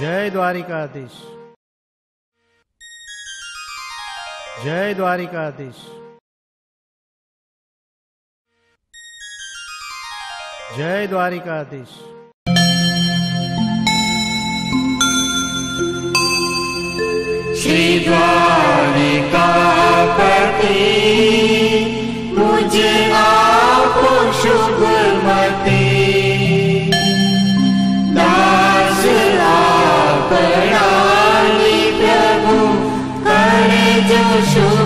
जय द्वारिकाधीश। जय द्वारिकाधीश। जय द्वारिकाधीश। श्रीद्वारिकापति करे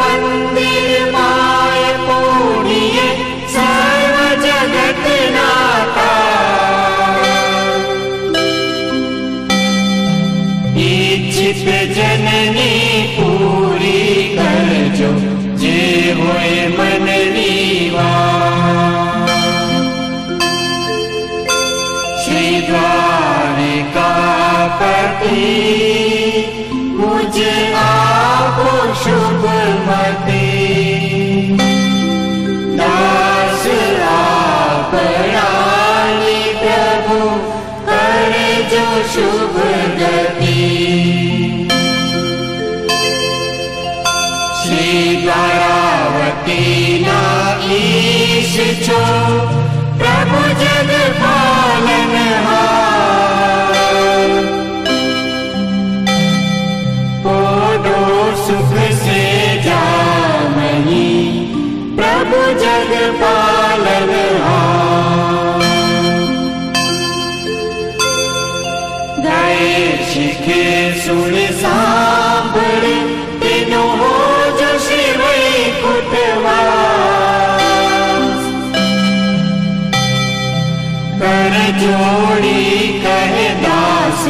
मंदिर माय पूर्णिय सर्व जगत नाता इच्छित जननी पूरी कर जो जे होए मुझे आपो शुभ मति। दास आपरानी प्रभु करे जो शुभ गति। श्री द्वारावती ना ईश छो शिखे सुन सांभर तीनों हो जो शिव कुटवास कर जोड़ी कहे दास